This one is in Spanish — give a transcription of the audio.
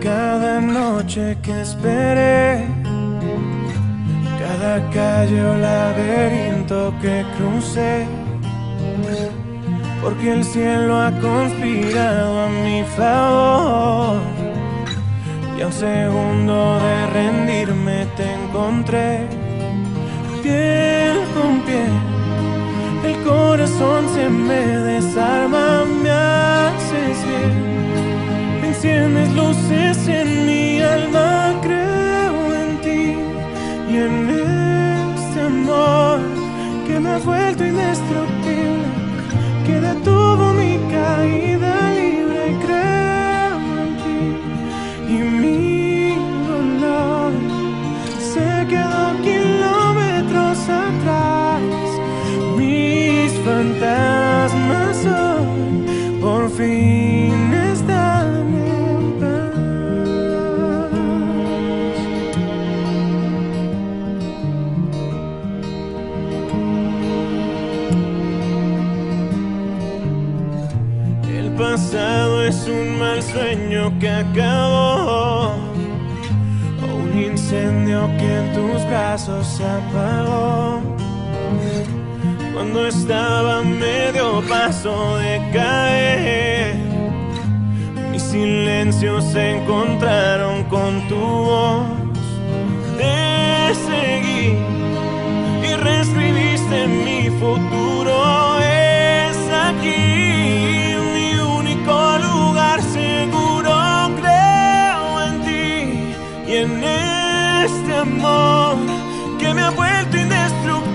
cada noche que esperé, cada calle o laberinto que crucé, porque el cielo ha conspirado a mi favor. Y a un segundo de rendirme te encontré, piel con piel. El corazón se me desarma, luces en mi alma, creo en ti y en este amor que me ha vuelto indestructible, que detuvo mi caída libre y creo en ti y mi dolor. Se quedó kilómetros atrás, mis fantasmas hoy por fin pasado es un mal sueño que acabó, o un incendio que en tus brazos apagó. Cuando estaba medio paso de caer, mis silencios se encontraron con tu voz. Te seguí y reescribiste mi futuro. Es aquí con este amor que me ha vuelto indestructible.